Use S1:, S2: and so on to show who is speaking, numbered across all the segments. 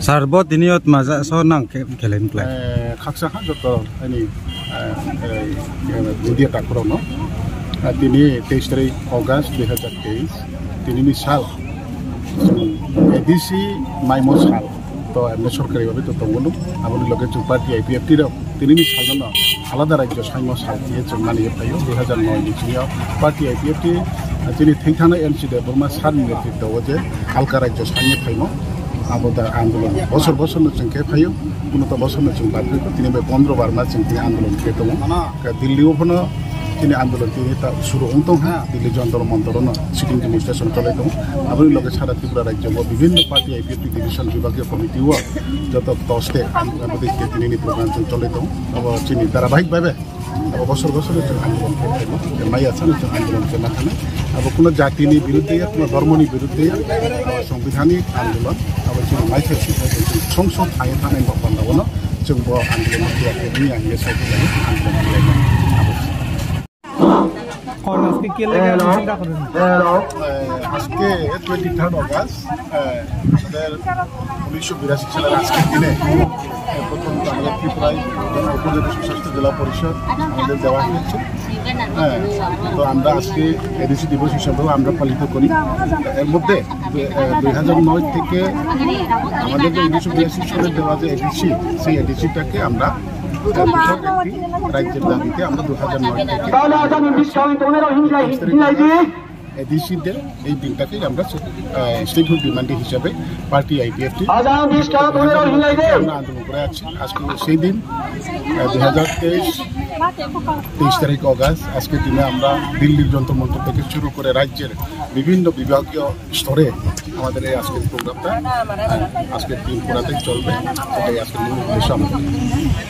S1: Sarbot ini ot maza so nang ke kelen plek.
S2: Eh, Kaksa kan jotor ini eh, eh, dia tak krono. তিনি তেইশ তারিখ August দুই হাজার তেইশ, তিনি মিশাল এডিসি মাইম সাল তো এমনি সরকারিভাবে তো তঙ্গলু আমার লগে পি এফ টির, তিনি মিশাল জন্য আলাদা রাজ্য সাইম সাল দিয়ে যোগ মানিয়ে পাই দুই হাজার নয় নিচিনিয়াও party I P F IPFT তিনি সি দেব বর্মা সার নেতৃত্ব যে হালকা রাজ্য সাইনে ফাইম আবদার আন্দোলন বছর বছর जों खेफायो उन्नत বছর जों बारफोरखौ दिनै बे पन्द्र' बारमा আন্দোলন কে आन्दोलन खेदों তিনি আন্দোলন তিনি তা শুরু হতো হ্যাঁ দিল্লি যন্ত্র মন্ত্রণ, সিকিম ডেমনস্ট্রেশন চলে তো। আবার লগে সারা ত্রিপুরা রাজ্য বিভিন্ন পার্টি আইপিএফটি ডিভিশন বিভাগীয় কমিটিও যত দশটে প্রদেশকে তিনি প্রোগ্রাম চলে তো। আবার চিনি ধারাবাহিকভাবে अब बसर আন্দোলন आन्दोलन माइ आछन् आन्दोलनको माथामा अब कुनै जाति नि विरुद्ध या कुनै धर्म नि विरुद्ध या अब संवैधानिक आन्दोलन अब जुन माइथि संसद आयो थानाय আন্দোলন हुन আজকে টোয়েন্টি উনিশশো বিরাশি সালের দিনে প্রথম জেলা পরিষদ আমাদের দেওয়া হয়েছে। হ্যাঁ তো আমরা আজকে এডিসি দিবস হিসাবেও আমরা পালিত করি। এর মধ্যে দুই হাজার নয় থেকে আমাদের যে উনিশশো বিরাশি সালে দেওয়া যে এডিসি সেই এডিসিটাকে আমরা রাজ্যের আমরা দু হাজার নয় থেকে এই আমরা ডিমান্ডে হিসাবে পার্টি আমরা আন্দোলন করে আছি সেই দিন তেইশ তেইশ তারিখ আজকের দিনে আমরা দিল্লির থেকে শুরু করে রাজ্যের বিভিন্ন বিভাগীয় স্তরে আমাদের এই আজকের প্রোগ্রামটা আজকের দিন পুরাতেই চলবে আজকের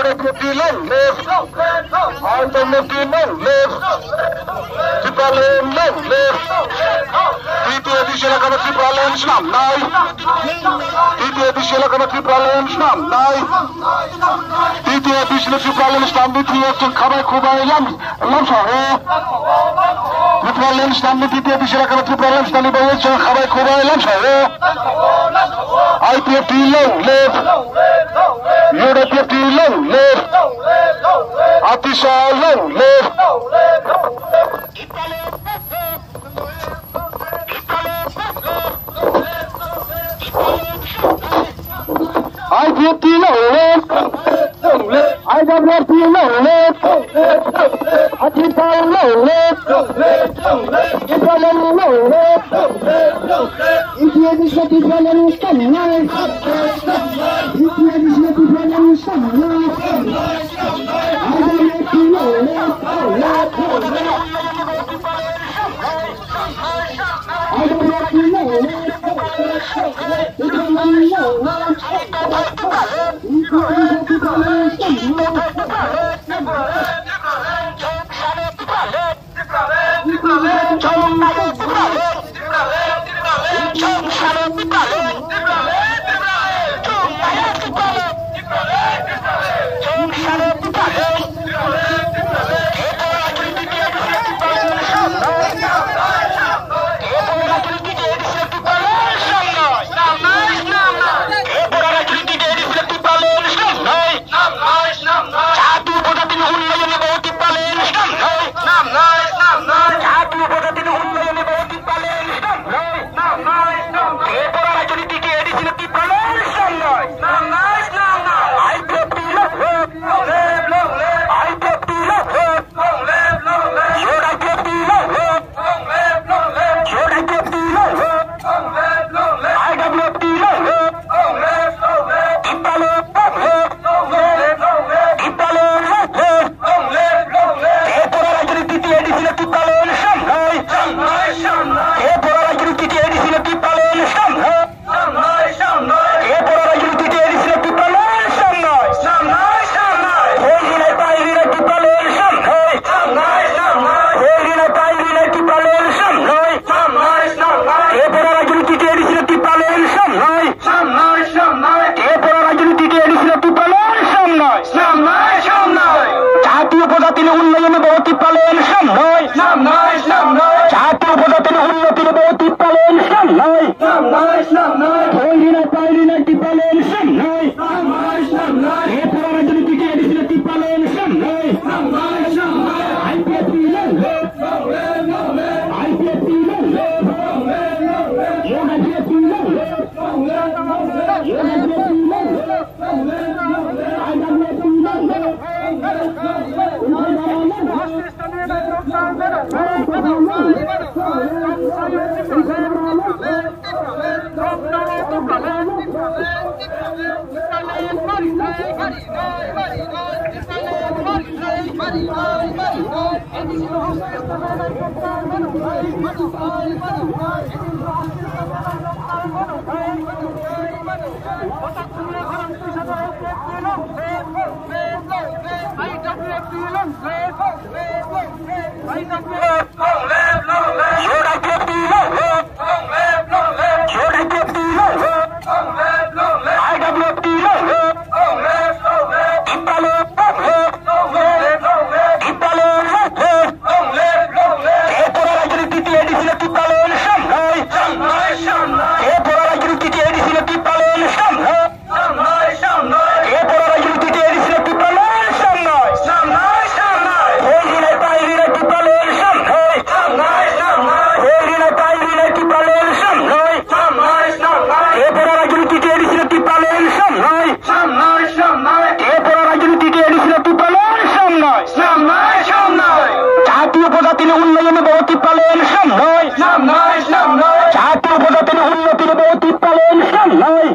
S3: loaded. Adisai loaded. UNFFT loaded. IPFT loaded. UNFFT loaded. IPFT loaded. Triple loaded. তৃতীয় দেশ এলাকার ত্রিপুরা লেন্স নাম নাই তৃতীয় দেশ এলাকার ত্রিপুরা লেন্স নাম নাই তৃতীয় দেশের ত্রিপুরা লেন্স নাম দ্বিতীয় খাবার খুবই এলাম এলাম সহে ত্রিপুরা লেন্স নাম তৃতীয় দেশ এলাকার ত্রিপুরা यूडी लेफ्ट अतिशाली न ह Aji Paul Lole. Ipalan Lole. Ipiye Bishop Ipalan Mustafa. Ipiye Bishop Ipalan Mustafa. Adamaki Lole. Adamaki Lole. Ipalan Lole. Ipiye Bishop Ipalan Mustafa. Tira pra lente, tira pra lente,
S4: tira pra lente. উন্নয়নে বহুতি পালন সামনয় জাতীয় উপজাতির উন্নতির বহুতি পালন সামনয় তৈরি না তৈরি না কি পালন সামনয় Hey, উপজাতির উন্নয়নে বহতি পালন সামনয় জাতীয় উপজাতির উন্নতির বহতি পালন সামনয়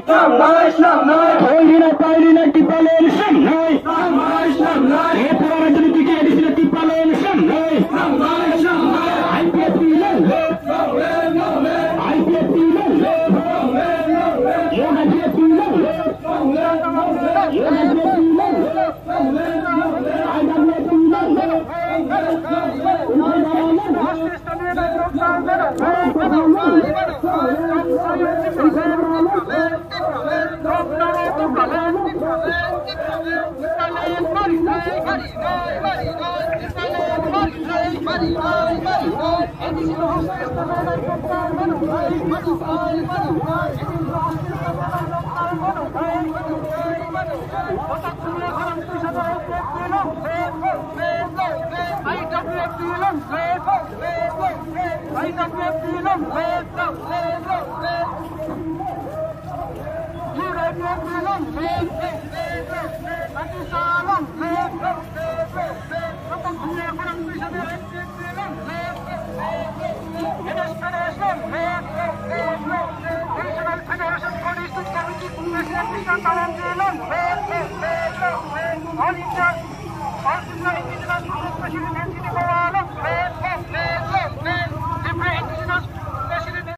S4: Hey!
S5: All India, all India indigenous Muslim President Goa